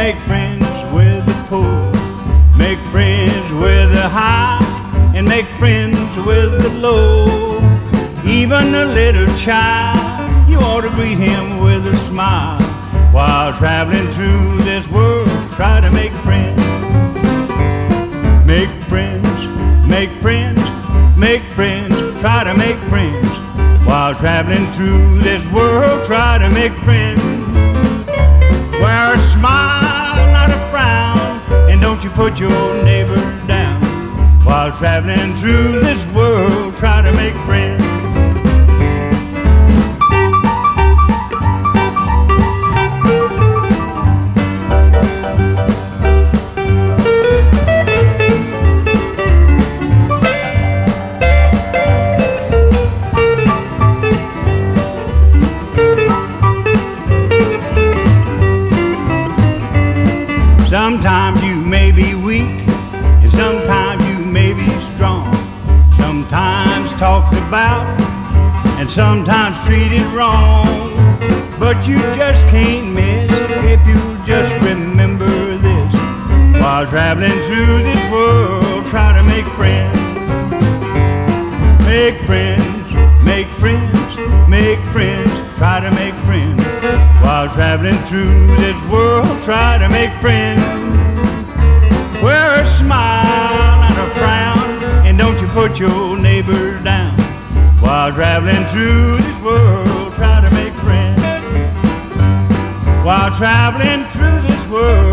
Make friends with the poor. Make friends with the high. And make friends with the low. Even a little child, you ought to greet him with a smile. While traveling through this world, try to make friends. Make friends, make friends, make friends, try to make friends. While traveling through this world, try to make friends. Put your neighbor down. While traveling through this world, try to make Sometimes you may be weak, and sometimes you may be strong. Sometimes talked about, and sometimes treated wrong. But you just can't miss if you just remember this. While traveling through this world, try to make friends. Make friends, make friends, make friends, try to make friends. While traveling through this world, try to make friends. Put your neighbor down. While traveling through this world, try to make friends. While traveling through this world,